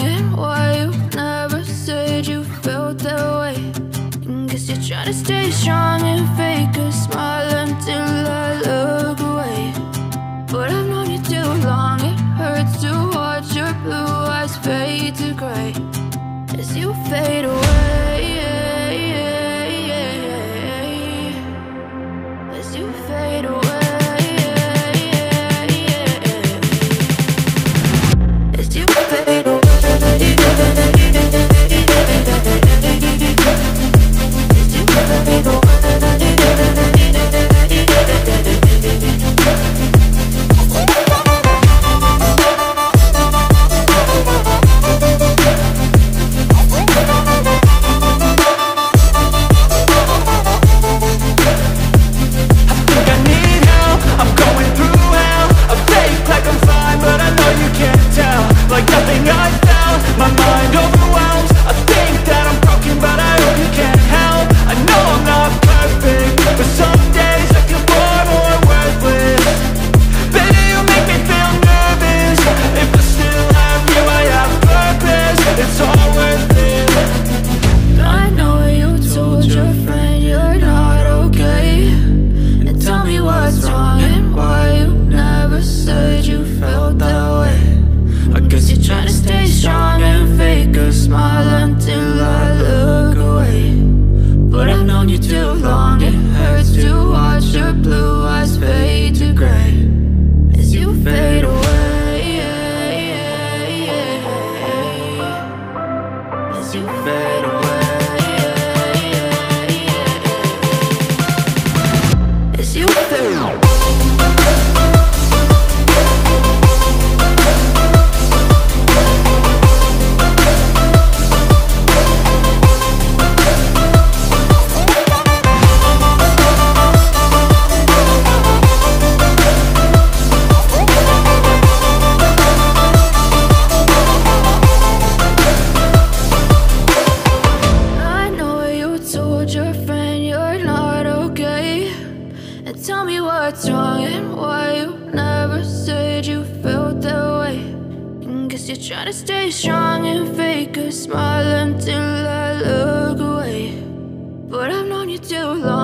and why you never said you felt that way? And Guess you're trying to stay strong and fake a smile until I look what's wrong and why you never said you felt that way. And Guess you're trying to stay strong and fake a smile until I look away. But I've known you too long,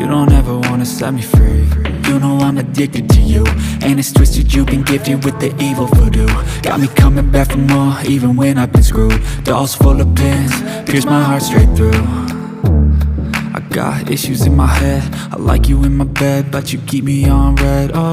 You don't ever wanna set me free. You know I'm addicted to you. And it's twisted, you've been gifted with the evil voodoo. Got me coming back for more, even when I've been screwed. Dolls full of pins, pierce my heart straight through. I got issues in my head. I like you in my bed, but you keep me on red. Oh.